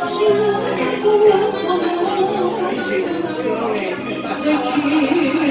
一次次步不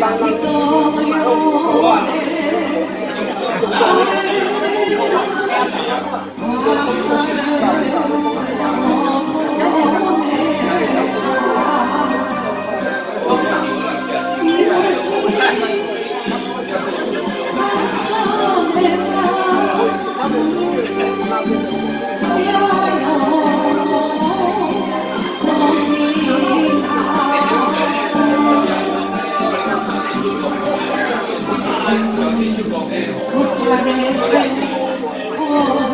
bajito. for